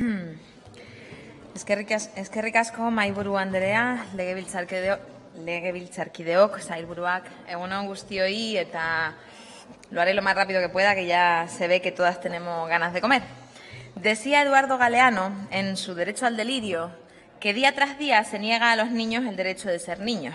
Eskerrik, eskerrik asko maiburu Andrea, legebiltzarkideok, zailburuak, egunon guztioi eta lo haré lo más rápido que pueda, que ya se ve que todas tenemos ganas de comer. Decía Eduardo Galeano, en su Derecho al Delirio, que día tras día se niega a los niños el derecho de ser niños.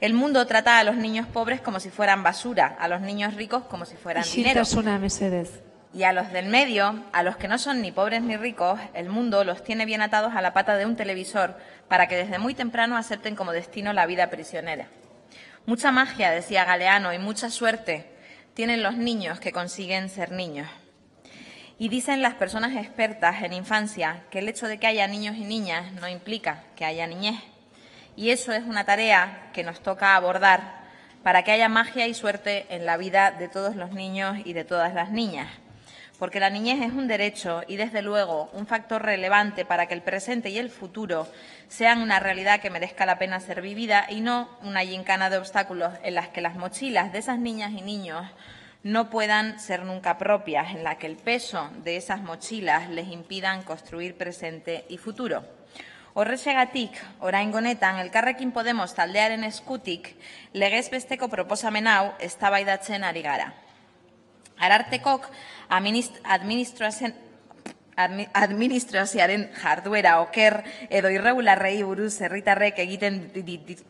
El mundo trata a los niños pobres como si fueran basura, a los niños ricos como si fueran dinero. Isiltasuna mesedez. Y a los del medio, a los que no son ni pobres ni ricos, el mundo los tiene bien atados a la pata de un televisor para que desde muy temprano acepten como destino la vida prisionera. Mucha magia, decía Galeano, y mucha suerte tienen los niños que consiguen ser niños. Y dicen las personas expertas en infancia que el hecho de que haya niños y niñas no implica que haya niñez. Y eso es una tarea que nos toca abordar para que haya magia y suerte en la vida de todos los niños y de todas las niñas. Porque la niñez es un derecho y, desde luego, un factor relevante para que el presente y el futuro sean una realidad que merezca la pena ser vivida y no una gincana de obstáculos en las que las mochilas de esas niñas y niños no puedan ser nunca propias, en la que el peso de esas mochilas les impidan construir presente y futuro. Horrexegatik, orain honetan, elkarrekin Podemos taldearen eskutik, legez besteko proposamen hau eztabaidatzen ari gara. Arartekok administrazioen administrazioaren jarduera oker edo irregularrei buruz herritarrek egiten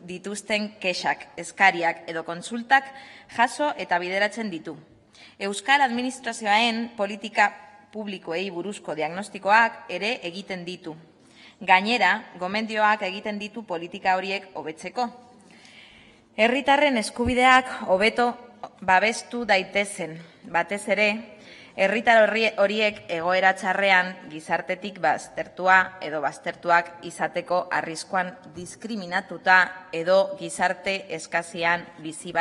dituzten kexak, eskariak edo konsultak jaso eta bideratzen ditu. Euskal administrazioaen politika publikoei buruzko diagnostikoak ere egiten ditu. Gainera, gomendioak egiten ditu politika horiek hobetzeko. Herritarren eskubideak hobeto babestu daitezen, batez ere, herritar horiek egoera txarrean gizartetik baztertua edo baztertuak izateko arriskuan diskriminatuta edo gizarte eskazian bizi.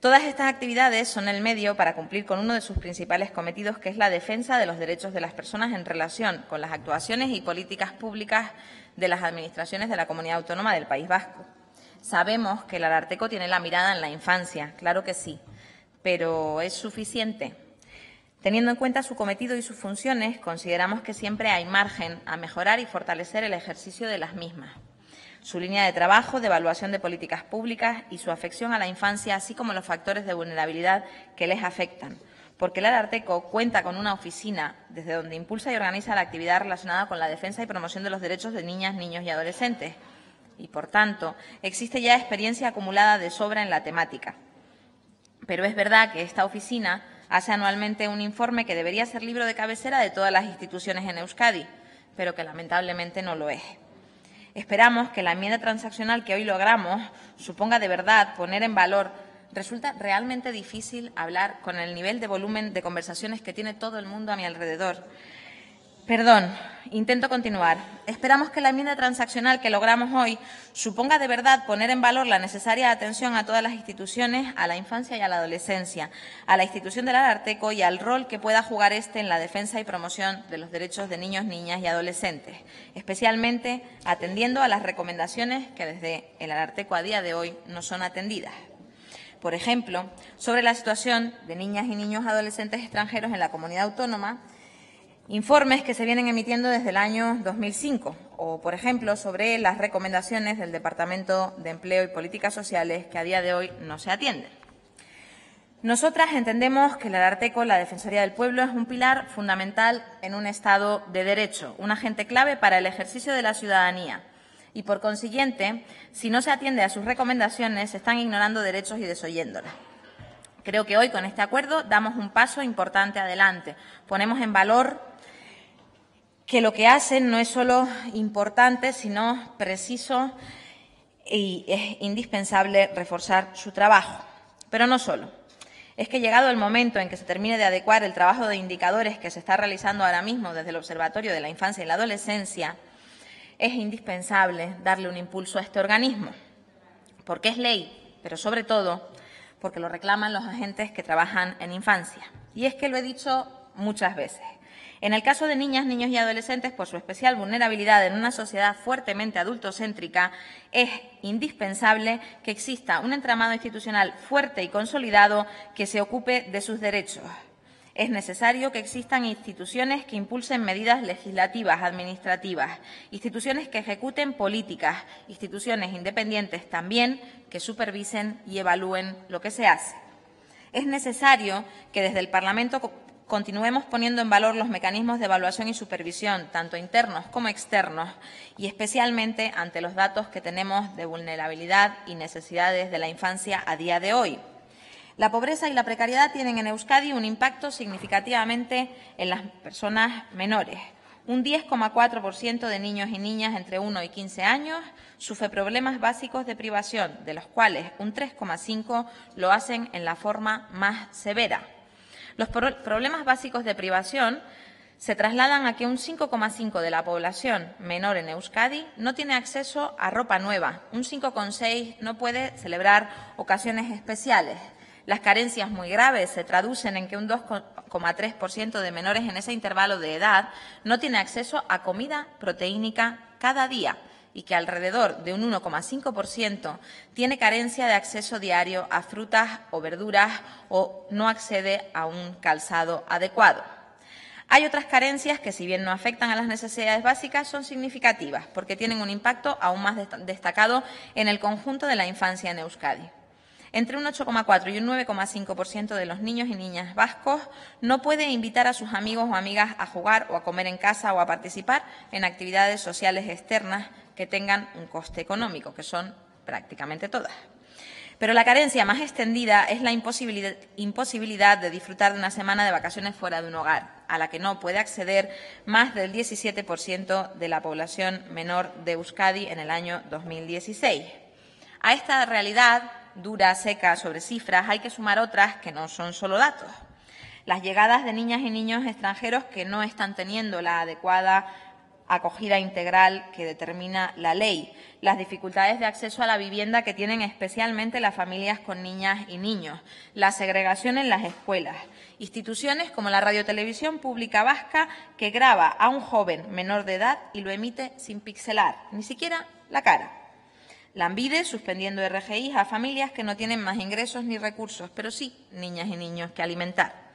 Todas estas actividades son el medio para cumplir con uno de sus principales cometidos, que es la defensa de los derechos de las personas en relación con las actuaciones y políticas públicas de las administraciones de la Comunidad Autónoma del País Vasco. Sabemos que el Ararteco tiene la mirada en la infancia, claro que sí, pero ¿es suficiente? Teniendo en cuenta su cometido y sus funciones, consideramos que siempre hay margen a mejorar y fortalecer el ejercicio de las mismas. Su línea de trabajo, de evaluación de políticas públicas y su afección a la infancia, así como los factores de vulnerabilidad que les afectan. Porque el Ararteco cuenta con una oficina desde donde impulsa y organiza la actividad relacionada con la defensa y promoción de los derechos de niñas, niños y adolescentes. Y, por tanto, existe ya experiencia acumulada de sobra en la temática. Pero es verdad que esta oficina hace anualmente un informe que debería ser libro de cabecera de todas las instituciones en Euskadi, pero que lamentablemente no lo es. Esperamos que la enmienda transaccional que hoy logramos suponga de verdad poner en valor. Resulta realmente difícil hablar con el nivel de volumen de conversaciones que tiene todo el mundo a mi alrededor Perdón, intento continuar. Esperamos que la enmienda transaccional que logramos hoy suponga de verdad poner en valor la necesaria atención a todas las instituciones, a la infancia y a la adolescencia, a la institución del Ararteco y al rol que pueda jugar este en la defensa y promoción de los derechos de niños, niñas y adolescentes, especialmente atendiendo a las recomendaciones que desde el Ararteco a día de hoy no son atendidas. Por ejemplo, sobre la situación de niñas y niños adolescentes extranjeros en la comunidad autónoma, informes que se vienen emitiendo desde el año 2005 o, por ejemplo, sobre las recomendaciones del Departamento de Empleo y Políticas Sociales que a día de hoy no se atienden. Nosotras entendemos que el Ararteco, la Defensoría del Pueblo, es un pilar fundamental en un Estado de Derecho, un agente clave para el ejercicio de la ciudadanía. Y, por consiguiente, si no se atiende a sus recomendaciones, se están ignorando derechos y desoyéndolas. Creo que hoy, con este acuerdo, damos un paso importante adelante. Ponemos en valor que lo que hacen no es solo importante, sino preciso y es indispensable reforzar su trabajo. Pero no solo. Es que llegado el momento en que se termine de adecuar el trabajo de indicadores que se está realizando ahora mismo desde el Observatorio de la Infancia y la Adolescencia, es indispensable darle un impulso a este organismo, porque es ley, pero sobre todo porque lo reclaman los agentes que trabajan en infancia. Y es que lo he dicho muchas veces. En el caso de niñas, niños y adolescentes, por su especial vulnerabilidad en una sociedad fuertemente adultocéntrica, es indispensable que exista un entramado institucional fuerte y consolidado que se ocupe de sus derechos. Es necesario que existan instituciones que impulsen medidas legislativas, administrativas, instituciones que ejecuten políticas, instituciones independientes también que supervisen y evalúen lo que se hace. Es necesario que desde el Parlamento continuemos poniendo en valor los mecanismos de evaluación y supervisión, tanto internos como externos, y especialmente ante los datos que tenemos de vulnerabilidad y necesidades de la infancia a día de hoy. La pobreza y la precariedad tienen en Euskadi un impacto significativamente en las personas menores. Un 10,4% de niños y niñas entre 1 y 15 años sufre problemas básicos de privación, de los cuales un 3,5% lo hacen en la forma más severa. Los problemas básicos de privación se trasladan a que un 5,5 de la población menor en Euskadi no tiene acceso a ropa nueva, un 5,6 no puede celebrar ocasiones especiales, las carencias muy graves se traducen en que un 2,3% de menores en ese intervalo de edad no tiene acceso a comida proteínica cada día y que alrededor de un 1,5% tiene carencia de acceso diario a frutas o verduras o no accede a un calzado adecuado. Hay otras carencias que, si bien no afectan a las necesidades básicas, son significativas porque tienen un impacto aún más destacado en el conjunto de la infancia en Euskadi. Entre un 8,4 y un 9,5% de los niños y niñas vascos no puede invitar a sus amigos o amigas a jugar o a comer en casa o a participar en actividades sociales externas que tengan un coste económico, que son prácticamente todas. Pero la carencia más extendida es la imposibilidad, de disfrutar de una semana de vacaciones fuera de un hogar, a la que no puede acceder más del 17% de la población menor de Euskadi en el año 2016. A esta realidad dura, seca, sobre cifras, hay que sumar otras que no son solo datos. Las llegadas de niñas y niños extranjeros que no están teniendo la adecuada acogida integral que determina la ley, las dificultades de acceso a la vivienda que tienen especialmente las familias con niñas y niños, la segregación en las escuelas, instituciones como la Radiotelevisión Pública Vasca que graba a un joven menor de edad y lo emite sin pixelar, ni siquiera la cara. Lambide suspendiendo RGI a familias que no tienen más ingresos ni recursos, pero sí niñas y niños que alimentar.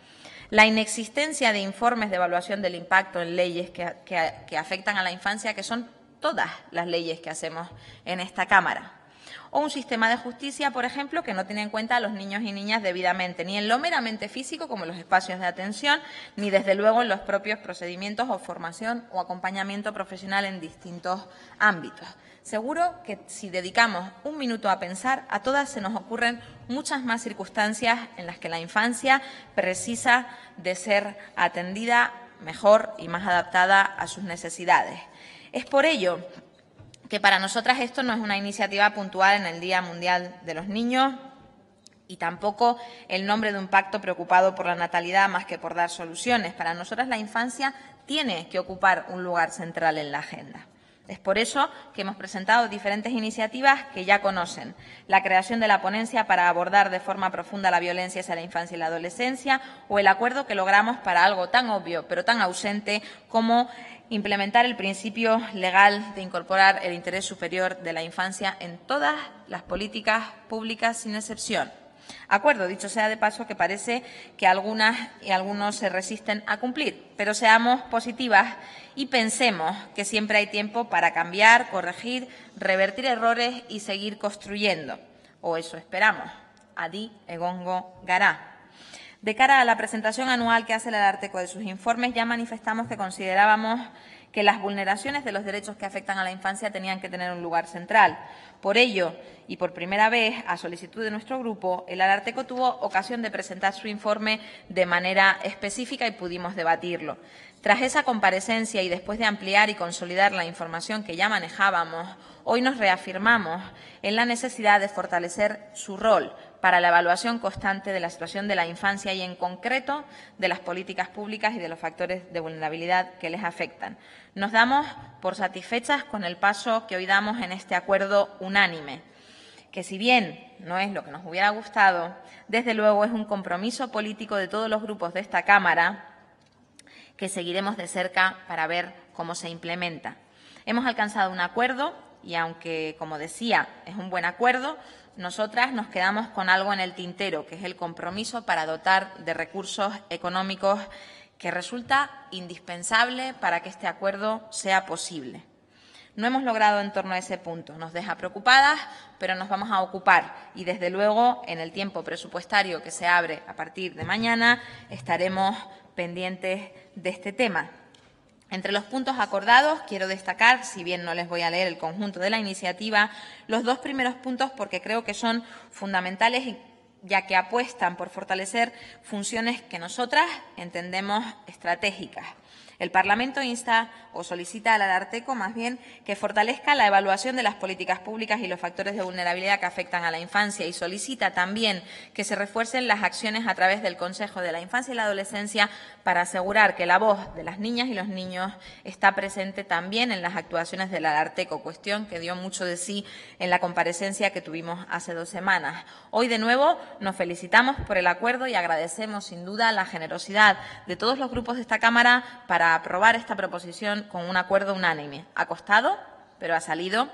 La inexistencia de informes de evaluación del impacto en leyes que, que afectan a la infancia, que son todas las leyes que hacemos en esta Cámara o un sistema de justicia, por ejemplo, que no tiene en cuenta a los niños y niñas debidamente, ni en lo meramente físico, como los espacios de atención, ni desde luego en los propios procedimientos o formación o acompañamiento profesional en distintos ámbitos. Seguro que si dedicamos un minuto a pensar, a todas se nos ocurren muchas más circunstancias en las que la infancia precisa de ser atendida mejor y más adaptada a sus necesidades. Es por ello que para nosotras esto no es una iniciativa puntual en el Día Mundial de los Niños y tampoco el nombre de un pacto preocupado por la natalidad más que por dar soluciones. Para nosotras la infancia tiene que ocupar un lugar central en la agenda. Es por eso que hemos presentado diferentes iniciativas que ya conocen. La creación de la ponencia para abordar de forma profunda la violencia hacia la infancia y la adolescencia o el acuerdo que logramos para algo tan obvio pero tan ausente como implementar el principio legal de incorporar el interés superior de la infancia en todas las políticas públicas sin excepción. Acuerdo, dicho sea de paso, que parece que algunas y algunos se resisten a cumplir, pero seamos positivas y pensemos que siempre hay tiempo para cambiar, corregir, revertir errores y seguir construyendo. O eso esperamos. Adi Egongo Gará. De cara a la presentación anual que hace el Arteco de sus informes, ya manifestamos que considerábamos que las vulneraciones de los derechos que afectan a la infancia tenían que tener un lugar central. Por ello, y por primera vez, a solicitud de nuestro grupo, el Ararteco tuvo ocasión de presentar su informe de manera específica y pudimos debatirlo. Tras esa comparecencia y después de ampliar y consolidar la información que ya manejábamos, hoy nos reafirmamos en la necesidad de fortalecer su rol para la evaluación constante de la situación de la infancia y, en concreto, de las políticas públicas y de los factores de vulnerabilidad que les afectan. Nos damos por satisfechas con el paso que hoy damos en este acuerdo unánime, que si bien no es lo que nos hubiera gustado, desde luego es un compromiso político de todos los grupos de esta Cámara que seguiremos de cerca para ver cómo se implementa. Hemos alcanzado un acuerdo y aunque, como decía, es un buen acuerdo, nosotras nos quedamos con algo en el tintero, que es el compromiso para dotar de recursos económicos que resulta indispensable para que este acuerdo sea posible. No hemos logrado en torno a ese punto. Nos deja preocupadas, pero nos vamos a ocupar y, desde luego, en el tiempo presupuestario que se abre a partir de mañana, estaremos pendientes de este tema. Entre los puntos acordados, quiero destacar, si bien no les voy a leer el conjunto de la iniciativa, los dos primeros puntos porque creo que son fundamentales ya que apuestan por fortalecer funciones que nosotras entendemos estratégicas. El Parlamento insta o solicita al Ararteco más bien que fortalezca la evaluación de las políticas públicas y los factores de vulnerabilidad que afectan a la infancia y solicita también que se refuercen las acciones a través del Consejo de la Infancia y la Adolescencia para asegurar que la voz de las niñas y los niños está presente también en las actuaciones del Ararteco, cuestión que dio mucho de sí en la comparecencia que tuvimos hace dos semanas. Hoy, de nuevo, nos felicitamos por el acuerdo y agradecemos, sin duda, la generosidad de todos los grupos de esta Cámara para aprobar esta proposición con un acuerdo unánime. Ha costado, pero ha salido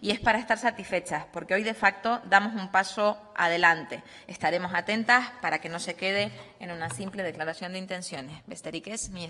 y es para estar satisfechas, porque hoy de facto damos un paso adelante. Estaremos atentas para que no se quede en una simple declaración de intenciones. Besterik mi